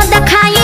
मुँह दिखाई